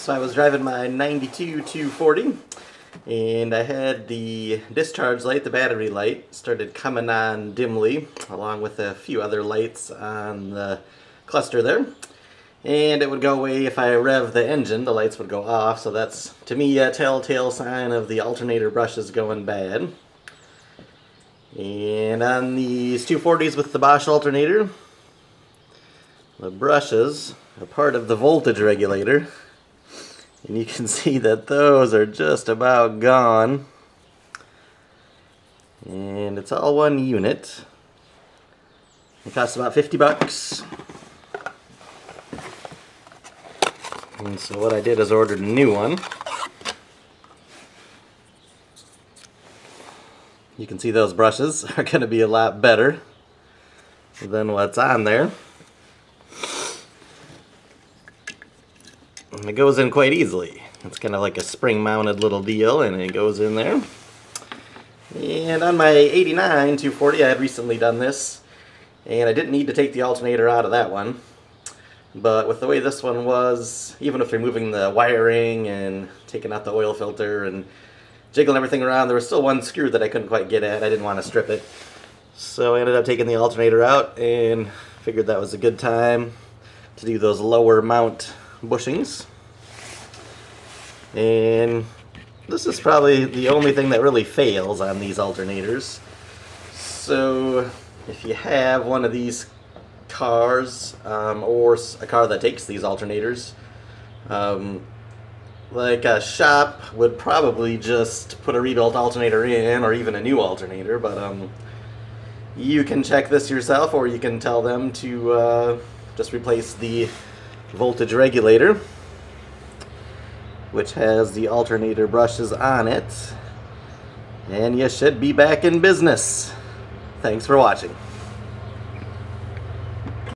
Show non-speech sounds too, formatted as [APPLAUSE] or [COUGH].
So I was driving my 92 240 and I had the discharge light, the battery light, started coming on dimly along with a few other lights on the cluster there. And it would go away if I rev the engine, the lights would go off, so that's to me a telltale sign of the alternator brushes going bad. And on these 240s with the Bosch alternator, the brushes are part of the voltage regulator. And you can [LAUGHS] see that those are just about gone. And it's all one unit. It costs about 50 bucks. And so what I did is ordered a new one. You can see those brushes [LAUGHS] are going to be a lot better than what's on there. It goes in quite easily. It's kind of like a spring mounted little deal and it goes in there. And on my 89 240 I had recently done this and I didn't need to take the alternator out of that one. But with the way this one was, even with removing the wiring and taking out the oil filter and jiggling everything around, there was still one screw that I couldn't quite get at. I didn't want to strip it. So I ended up taking the alternator out and figured that was a good time to do those lower mount bushings. And this is probably the only thing that really fails on these alternators. So if you have one of these cars um, or a car that takes these alternators, um, like a shop would probably just put a rebuilt alternator in or even a new alternator, but um, you can check this yourself or you can tell them to uh, just replace the voltage regulator which has the alternator brushes on it and you should be back in business. Thanks for watching.